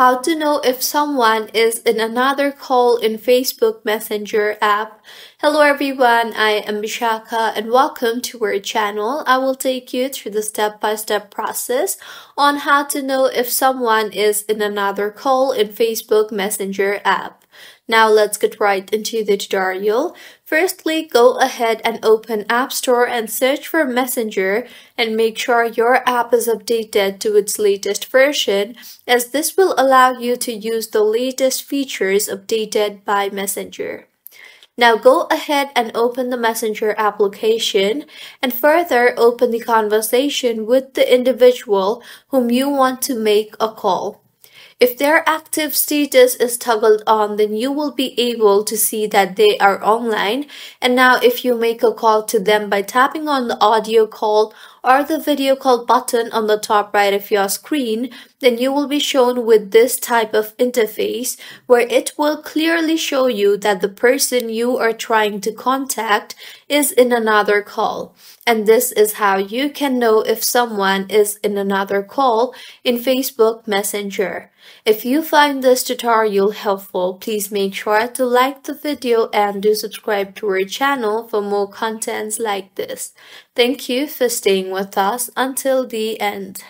How to know if someone is in another call in Facebook Messenger app. Hello everyone, I am Bishaka and welcome to our channel. I will take you through the step-by-step -step process on how to know if someone is in another call in Facebook Messenger app. Now let's get right into the tutorial. Firstly, go ahead and open App Store and search for Messenger and make sure your app is updated to its latest version as this will allow you to use the latest features updated by Messenger. Now go ahead and open the Messenger application and further open the conversation with the individual whom you want to make a call. If their active status is toggled on, then you will be able to see that they are online. And now if you make a call to them by tapping on the audio call or the video call button on the top right of your screen, then you will be shown with this type of interface where it will clearly show you that the person you are trying to contact is in another call. And this is how you can know if someone is in another call in Facebook Messenger. If you find this tutorial helpful, please make sure to like the video and do subscribe to our channel for more contents like this. Thank you for staying with us until the end.